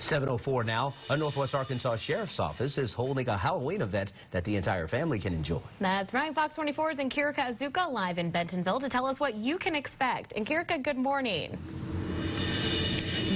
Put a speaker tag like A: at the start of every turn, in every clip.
A: 704 now. A Northwest Arkansas Sheriff's Office is holding a Halloween event that the entire family can enjoy.
B: That's right. Fox 24's Nkiruka Azuka live in Bentonville to tell us what you can expect. Nkiruka, good morning.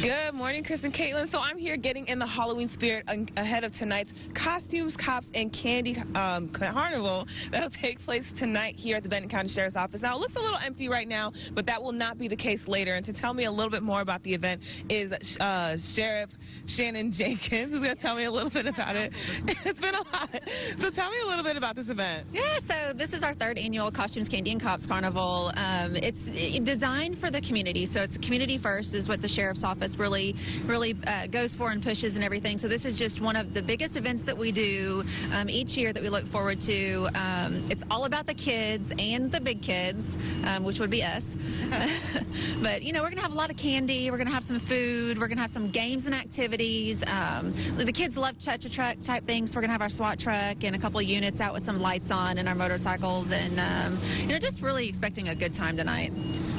C: Good morning, Chris and Caitlin. So I'm here getting in the Halloween spirit ahead of tonight's Costumes, Cops, and Candy um, Carnival that'll take place tonight here at the Benton County Sheriff's Office. Now, it looks a little empty right now, but that will not be the case later. And to tell me a little bit more about the event is uh, Sheriff Shannon Jenkins, who's going to tell me a little bit about it. it's been a lot. So tell me a little bit about this event.
D: Yeah, so this is our third annual Costumes, Candy, and Cops Carnival. Um, it's designed for the community, so it's community first is what the Sheriff's Office really, really uh, goes for and pushes and everything. So this is just one of the biggest events that we do um, each year that we look forward to. Um, it's all about the kids and the big kids, um, which would be us. but you know, we're gonna have a lot of candy. We're gonna have some food. We're gonna have some games and activities. Um, the kids love touch a truck type things. We're gonna have our SWAT truck and a couple units out with some lights on and our motorcycles, and um, you know, just really expecting a good time tonight.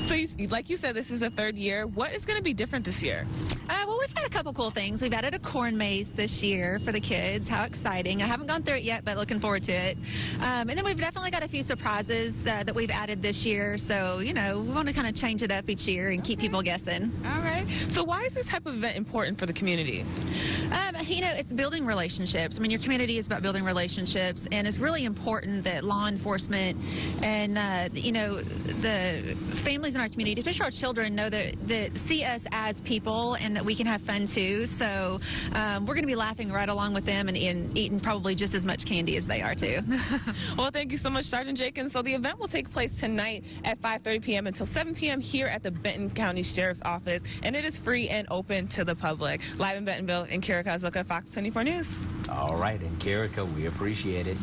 C: So, you, like you said, this is the third year. What is going to be different this year? there.
D: Uh, well, we've had a couple cool things. We've added a corn maze this year for the kids. How exciting! I haven't gone through it yet, but looking forward to it. Um, and then we've definitely got a few surprises uh, that we've added this year. So, you know, we want to kind of change it up each year and okay. keep people guessing.
C: All right. So, why is this type of event important for the community?
D: Um, you know, it's building relationships. I mean, your community is about building relationships, and it's really important that law enforcement and uh, you know the families in our community, especially our children, know that that see us as people and that we can have fun too. So um, we're going to be laughing right along with them and, and, eating probably just as much candy as they are too.
C: well, thank you so much, Sergeant Jenkins. So the event will take place tonight at 5:30 p.m. until 7 p.m. here at the Benton County Sheriff's Office, and it is free and open to the public. Live in Bentonville, Nkiruka Azuka, Fox 24 News.
A: All right, Nkiruka, we appreciate it.